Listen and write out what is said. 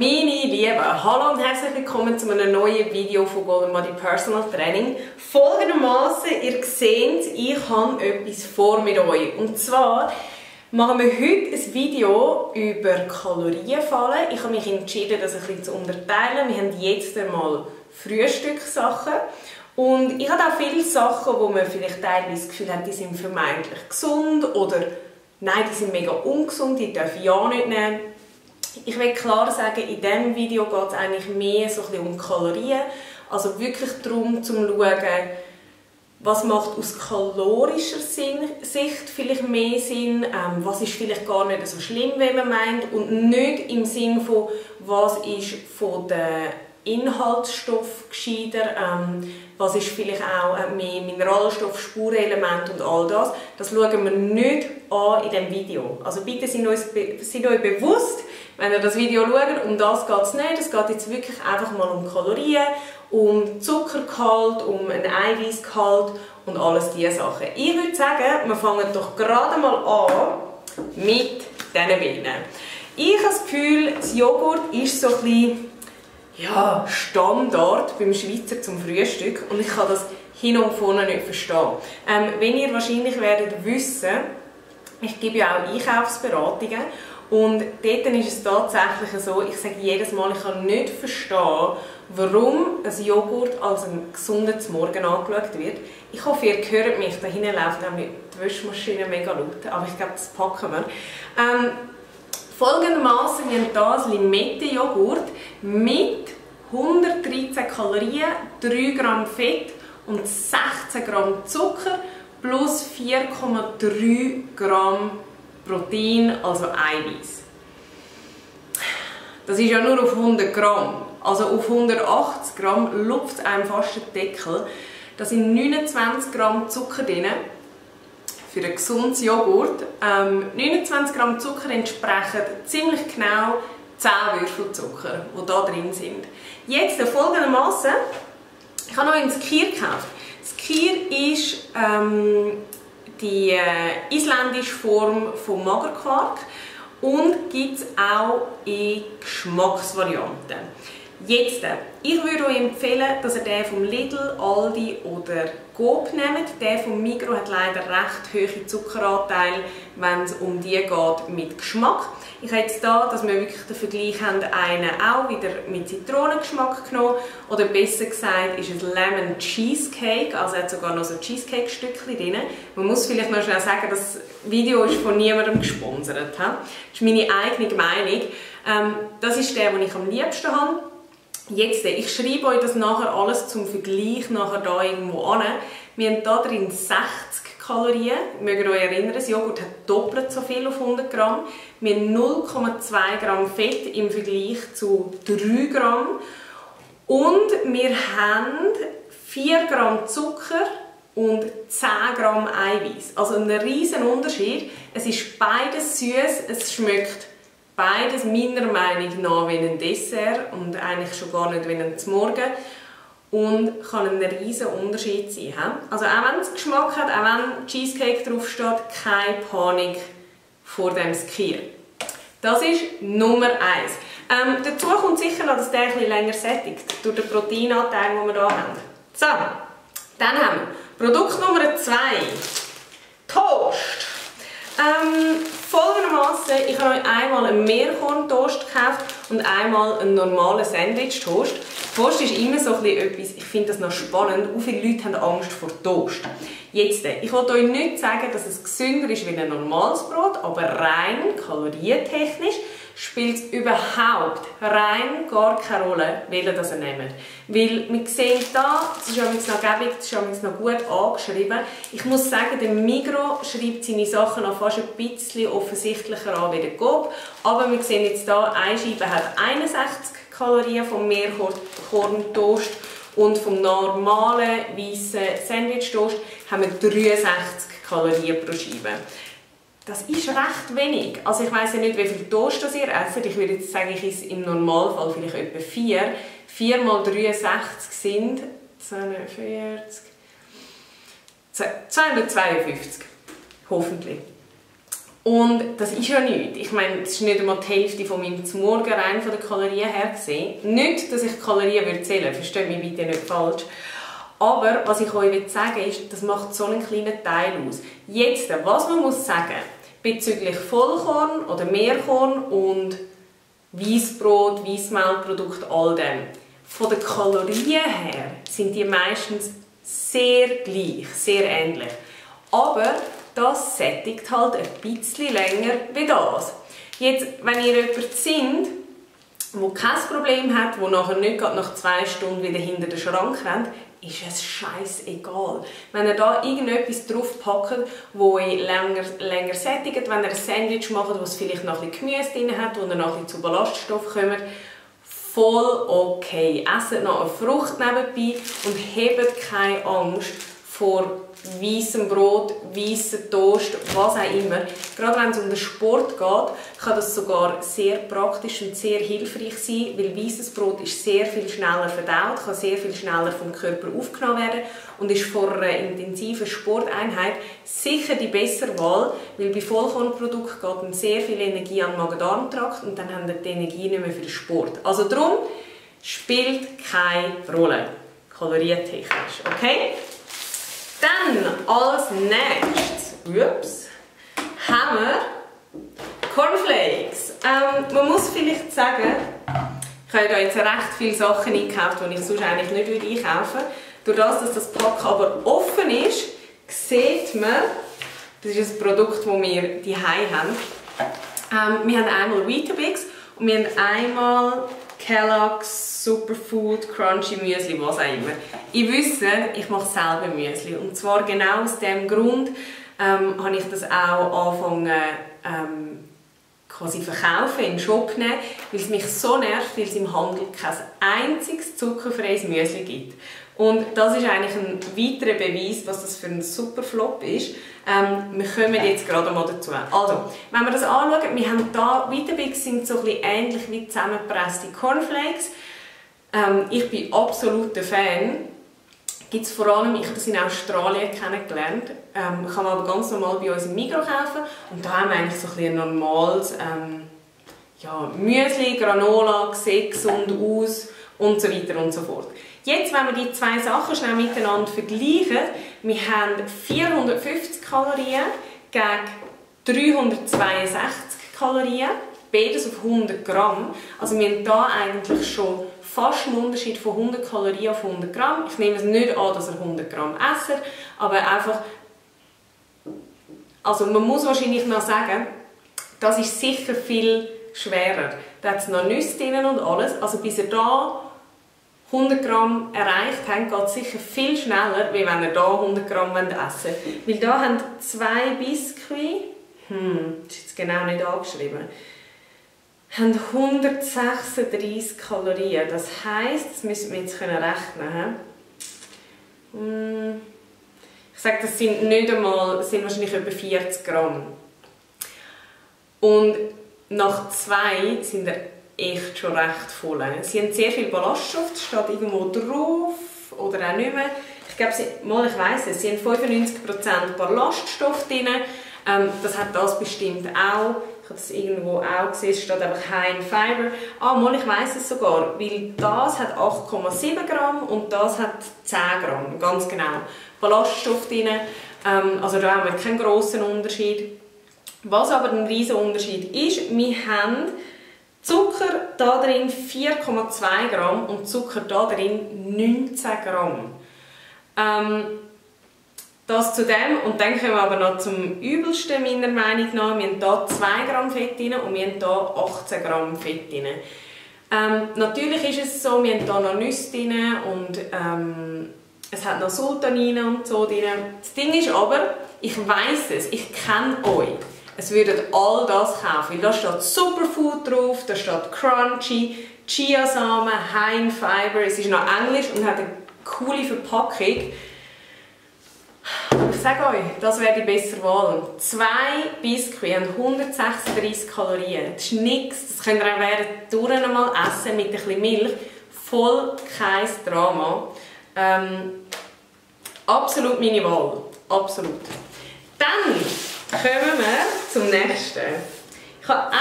Meine Lieben, hallo und herzlich willkommen zu einem neuen Video von Golden Body Personal Training. Folgendermaßen, ihr seht, ich habe etwas vor mit euch. Und zwar machen wir heute ein Video über Kalorienfallen. Ich habe mich entschieden, das ein bisschen zu unterteilen. Wir haben jetzt einmal Frühstückssachen. Und ich habe auch viele Sachen, wo man vielleicht teilweise das Gefühl hat, die sind vermeintlich gesund oder nein, die sind mega ungesund, die darf ich ja nicht nehmen. Ich will klar sagen, in diesem Video geht es eigentlich mehr so ein um Kalorien. Also wirklich darum, zu schauen, was macht aus kalorischer Sicht vielleicht mehr Sinn, ähm, was ist vielleicht gar nicht so schlimm, wie man meint und nicht im Sinn von, was ist von der Inhaltsstoff gescheiter, ähm, was ist vielleicht auch äh, mehr Mineralstoff, Spurenelement und all das. Das schauen wir nicht an in diesem Video. Also bitte seid euch, seid euch bewusst, wenn ihr das Video schaut, um das geht es nicht. Es geht jetzt wirklich einfach mal um Kalorien, um Zuckergehalt, um einen Eiweißgehalt und alles diese Sachen. Ich würde sagen, wir fangen doch gerade mal an mit diesen Bienen. Ich habe das Gefühl, das Joghurt ist so ein bisschen ja, Standard beim Schweizer zum Frühstück und ich kann das hin und vorne nicht verstehen. Ähm, wenn ihr wahrscheinlich werdet wissen, ich gebe ja auch Einkaufsberatungen und dort ist es tatsächlich so, ich sage jedes Mal, ich kann nicht verstehen, warum ein Joghurt als ein gesunder Morgen angeschaut wird. Ich hoffe, ihr hört mich, da hinten läuft nämlich die Wäschmaschine mega laut, aber ich glaube, das packen wir. Ähm, Folgendermaßen, wir haben ein Limette-Joghurt mit 113 Kalorien, 3 Gramm Fett und 16 Gramm Zucker plus 4,3 Gramm Protein, also Eiweiß. Das ist ja nur auf 100 Gramm. Also auf 180 Gramm lupft einem fast der Deckel. Da sind 29 Gramm Zucker drin für ein gesundes Joghurt. Ähm, 29 Gramm Zucker entsprechen ziemlich genau 10 Würfel Zucker, die da drin sind. Jetzt folgendermaßen, ich habe noch ein Skir gekauft. Skir ist ähm, die äh, isländische Form von Magerquark und gibt es auch in Geschmacksvarianten. Jetzt, äh, ich würde euch empfehlen, dass ihr den vom Lidl, Aldi oder Coop nehmt. Der vom Migro hat leider recht hohe Zuckeranteile, wenn es um die geht mit Geschmack. Ich habe jetzt hier, dass wir wirklich den Vergleich haben, einen auch wieder mit Zitronengeschmack genommen. Oder besser gesagt ist es Lemon Cheesecake, also hat sogar noch so Cheesecake-Stückchen drin. Man muss vielleicht noch schnell sagen, das Video ist von niemandem gesponsert. Das ist meine eigene Meinung. Ähm, das ist der, den ich am liebsten habe. Jetzt, ich schreibe euch das nachher alles zum Vergleich nachher da irgendwo an. Wir haben hier drin 60 Kalorien. Mögt ihr euch erinnern, das Joghurt hat doppelt so viel auf 100 Gramm. Wir haben 0,2 Gramm Fett im Vergleich zu 3 Gramm. Und wir haben 4 Gramm Zucker und 10 Gramm Eiweiß. Also ein riesen Unterschied. Es ist beides süß, es schmeckt beides meiner Meinung nach wie ein Dessert und eigentlich schon gar nicht wie ein Morgen und kann ein riesen Unterschied sein. Also auch wenn es Geschmack hat, auch wenn Cheesecake draufsteht, keine Panik vor dem Skier. Das ist Nummer 1. Ähm, dazu kommt sicher noch, dass der etwas länger sättigt, durch den Proteinanteil, den wir hier haben. So, dann haben wir Produkt Nummer 2. Toast. Ähm, folgendermaßen, ich habe euch einmal einen Meerkorn-Toast gekauft und einmal einen normalen Sandwich-Toast. Toast ist immer so etwas, ich finde das noch spannend, wie viele Leute haben Angst vor Toast. Jetzt, äh, ich wollte euch nicht sagen, dass es gesünder ist wie ein normales Brot, aber rein kalorientechnisch spielt es überhaupt rein gar keine Rolle, welchen das ihr nehmt. Weil wir sehen da, das ist übrigens noch gäbig, das ist übrigens noch gut angeschrieben. Ich muss sagen, der Migro schreibt seine Sachen noch fast ein bisschen offensichtlicher an wie der Coop. Aber wir sehen jetzt da, eine Scheibe hat 61 Kalorien vom Meerkorn-Toast und vom normalen weißen Sandwich-Toast haben wir 63 Kalorien pro Scheibe. Das ist recht wenig. Also ich weiß ja nicht, wie viel Toast das ihr esst. Ich würde jetzt sagen, ich esse im Normalfall vielleicht etwa 4. 4 mal 63 sind 42, 252. Hoffentlich. Und das ist ja nichts. Ich meine, das ist nicht einmal die Hälfte von meinem Morgen rein von den Kalorien her gesehen. Nicht, dass ich Kalorien würde zählen versteht mich bitte nicht falsch. Aber was ich euch sagen will, ist, das macht so einen kleinen Teil aus. Jetzt, was man muss sagen, bezüglich Vollkorn oder Mehrkorn und Weißbrot, Weißmehlprodukt, all dem. Von den Kalorien her sind die meistens sehr gleich, sehr ähnlich. Aber das sättigt halt ein bisschen länger wie das. Jetzt, wenn ihr jemand sind, der kein Problem hat, der nachher nicht nach zwei Stunden wieder hinter den Schrank rennt, ist es scheißegal. Wenn ihr da irgendetwas draufpackt, wo ihr länger, länger sättigt, wenn ihr ein Sandwich macht, was vielleicht noch ein bisschen Gemüse drin hat, wo ihr noch ein bisschen zu Ballaststoff kommt, voll okay. Esset noch eine Frucht nebenbei und habt keine Angst vor weißem Brot, weißem Toast, was auch immer. Gerade wenn es um den Sport geht, kann das sogar sehr praktisch und sehr hilfreich sein, weil weißes Brot ist sehr viel schneller verdaut, kann sehr viel schneller vom Körper aufgenommen werden und ist vor einer intensiven Sporteinheit sicher die bessere Wahl, weil bei Vollkornprodukten geht dann sehr viel Energie an den Magen-Darm-Trakt und dann haben wir die Energie nicht mehr für den Sport. Also darum spielt keine Rolle, kalorientechnisch, okay? Dann als nächstes ups, haben wir Cornflakes. Ähm, man muss vielleicht sagen, ich habe da jetzt recht viele Sachen eingekauft, die ich sonst eigentlich nicht einkaufen würde. Durch das, dass das Pack aber offen ist, sieht man, das ist ein Produkt, das wir die haben. Ähm, wir haben einmal Weetabix und wir haben einmal Kellogg's Superfood Crunchy Müsli, was auch immer. Ich wüsste, ich mache selber Müsli und zwar genau aus dem Grund ähm, habe ich das auch angefangen ähm, quasi verkaufen, in den Shop nehmen, weil es mich so nervt, weil es im Handel kein einziges zuckerfreies Müsli gibt. Und das ist eigentlich ein weiterer Beweis, was das für ein super Flop ist. Ähm, wir kommen jetzt gerade mal dazu. Also, wenn wir das anschauen, wir haben hier, Weetabix sind so ein ähnlich wie zusammengepresste Cornflakes. Ähm, ich bin absoluter Fan. Gibt es vor allem, ich habe das in Australien kennengelernt, ähm, kann man aber ganz normal bei uns im Migros kaufen. Und da haben wir eigentlich so ein, ein normales ähm, ja, Müsli, Granola, sieht gesund aus und so weiter und so fort. Jetzt, wenn wir die zwei Sachen schnell miteinander vergleichen, wir haben 450 Kalorien gegen 362 Kalorien, beides auf 100 Gramm. Also wir haben hier eigentlich schon fast einen Unterschied von 100 Kalorien auf 100 Gramm. Ich nehme es nicht an, dass er 100 Gramm essen, aber einfach, also man muss wahrscheinlich noch sagen, das ist sicher viel schwerer. Da hat es noch Nüsse drin und alles, also bis er da 100 Gramm erreicht haben, geht es sicher viel schneller, wie wenn ihr hier 100 Gramm essen wollt. Weil hier haben zwei Biskuit, hm, das ist jetzt genau nicht angeschrieben, haben 136 Kalorien. Das heisst, das müssen wir jetzt rechnen hm, Ich sage, das sind nicht einmal, sind wahrscheinlich etwa 40 Gramm. Und nach zwei sind er echt schon recht voll. Sie haben sehr viel Ballaststoff, das steht irgendwo drauf oder auch nicht mehr. Ich glaube, sie, mal, ich weiss es, sie haben 95% Ballaststoff drin. Ähm, das hat das bestimmt auch. Ich habe es irgendwo auch gesehen, es steht einfach High in Fiber. Ah, mal, ich weiss es sogar, weil das hat 8,7 Gramm und das hat 10 Gramm, ganz genau. Ballaststoff drin, ähm, also da haben wir keinen grossen Unterschied. Was aber ein riesiger Unterschied ist, wir haben Zucker da drin 4,2 Gramm und Zucker da drin 19 Gramm. Ähm, das zu dem und dann kommen wir aber noch zum übelsten meiner Meinung nach. Wir haben hier 2 Gramm Fett drin und wir haben hier 18 Gramm Fett drin. Ähm, natürlich ist es so, wir haben hier noch Nüsse drin und ähm, es hat noch Sultanine und so drin. Das Ding ist aber, ich weiß es, ich kenne euch es würden all das kaufen, weil da steht Superfood drauf, da steht Crunchy, Chiasamen, High in Fiber, es ist noch Englisch und hat eine coole Verpackung. Ich sage euch, das wäre die bessere Wahl. Zwei Biskuits haben 136 Kalorien. Das ist nichts, das könnt ihr auch während einmal essen mit ein bisschen Milch. Voll kein Drama. Ähm, absolut meine Wahl. Absolut. Dann kommen wir zum nächsten. Ich